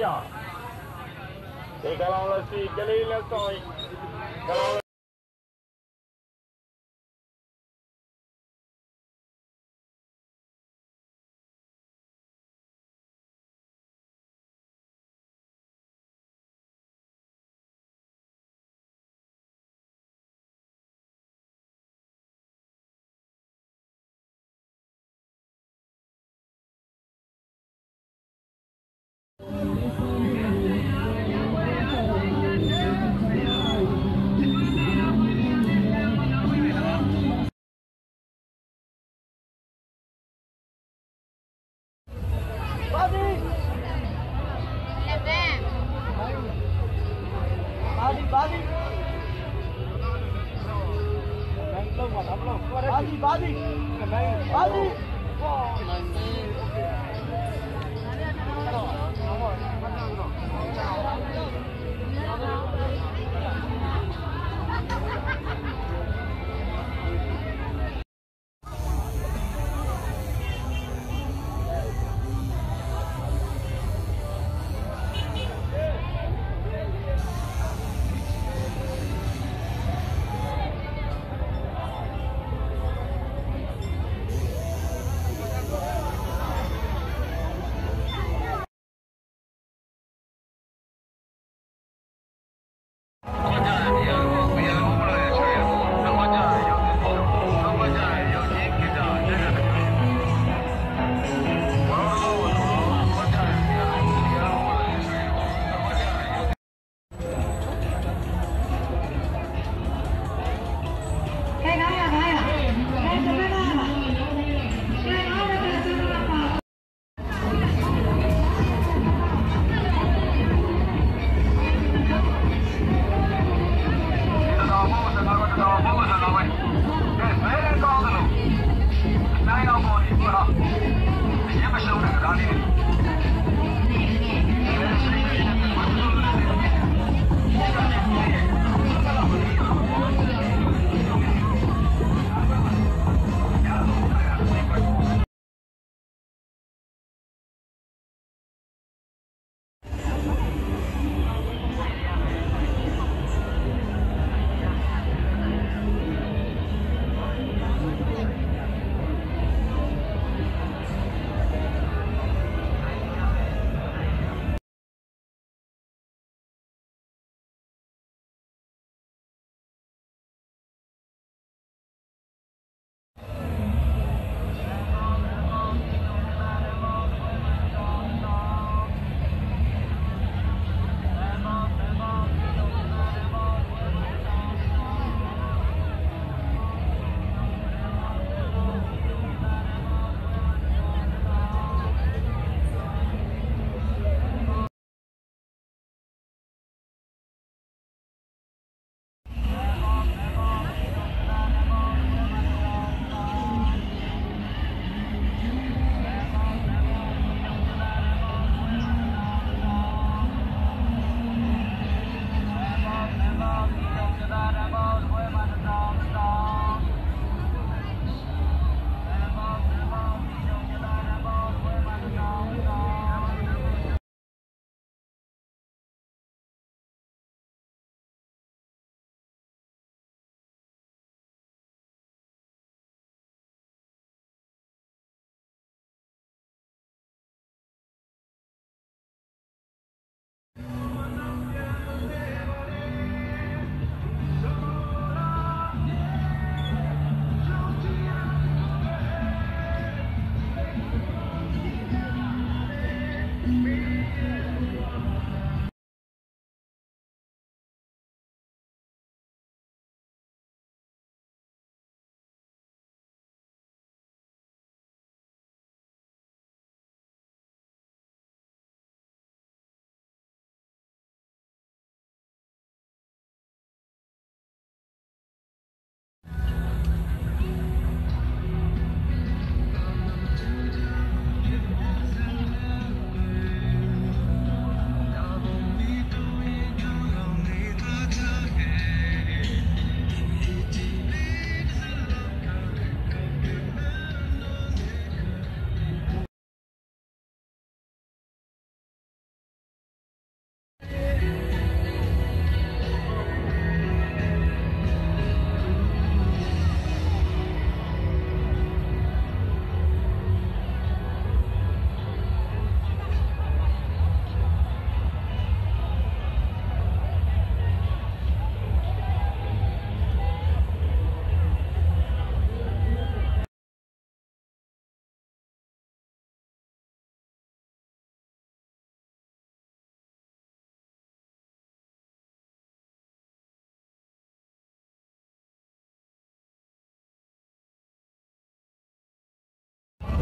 Yahya. They got on, बाजी बाजी बाजी बाजी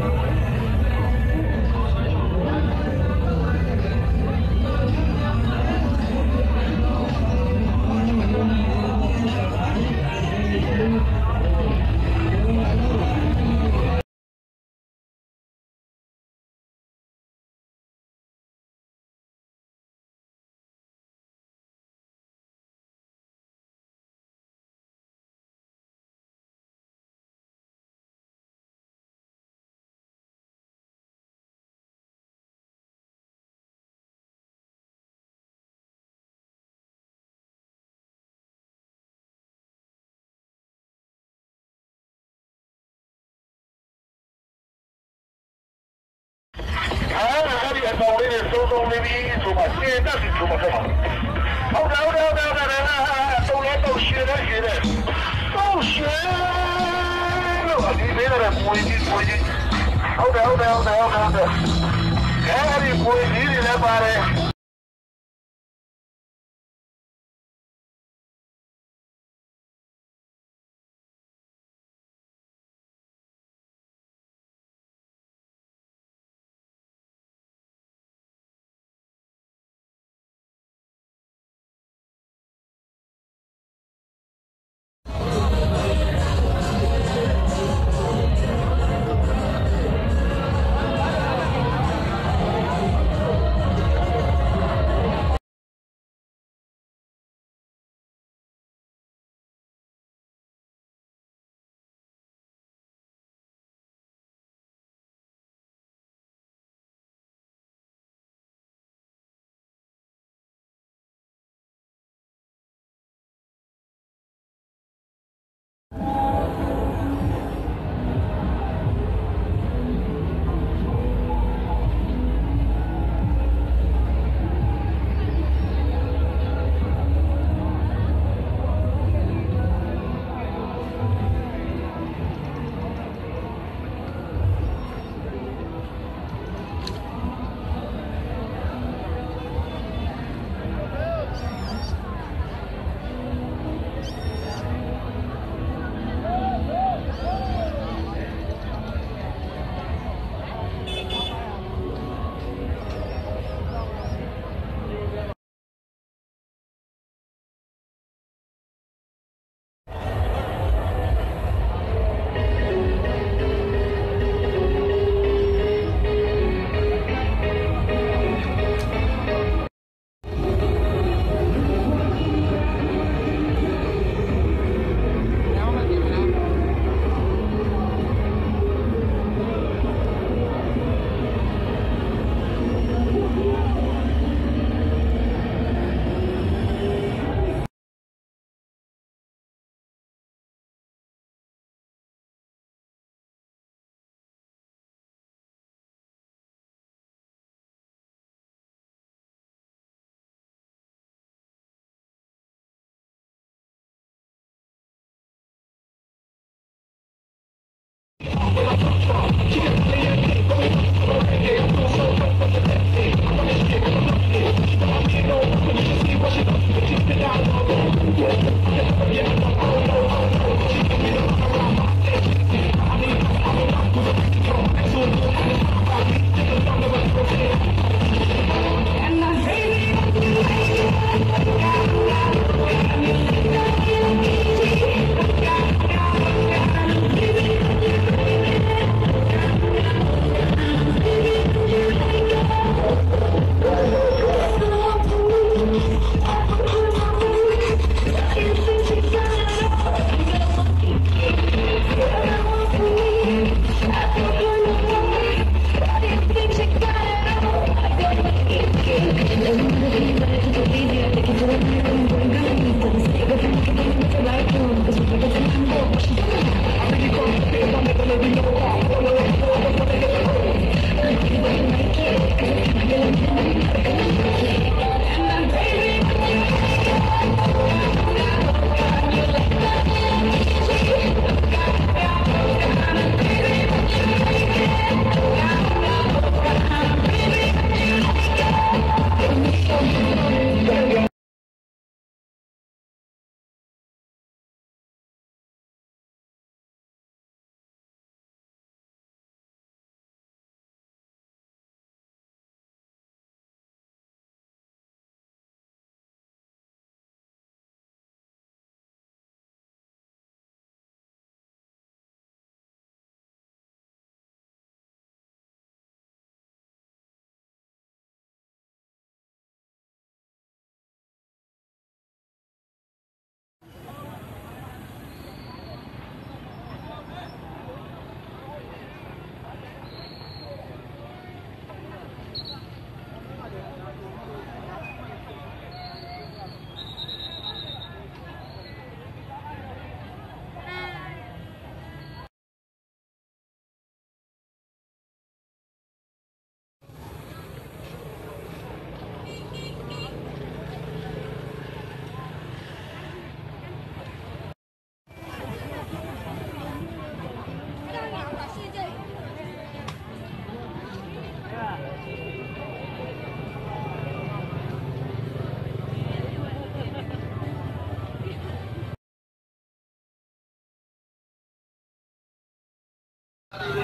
Thank you. ဆောင်လေးတွေစိုးစိုးနေပြီဆိုမှရှင်းတတ်ပြီဆိုမှဆက်ပါဟုတ်တယ်ဟုတ်တယ်ဟုတ်တယ်ဟုတ်တယ်တုံးလဲတုံးရှင်းလဲရှင်းလဲတုံးရှင်းလို့အဒီပေးတယ်ပွေကြီးပွေကြီးဟုတ်တယ်ဟုတ်တယ်ဟုတ်တယ်ဟုတ်တယ်အဲဒီပွေကြီးတွေလည်းပါတယ်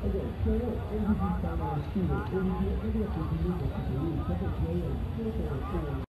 哎，左右，右边打到这边，右边，右边，右边，右边，右边，左边，左边，左边。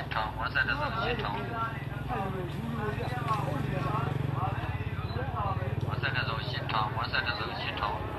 我在这走，现场。我在这走，县城；我在这走，县城。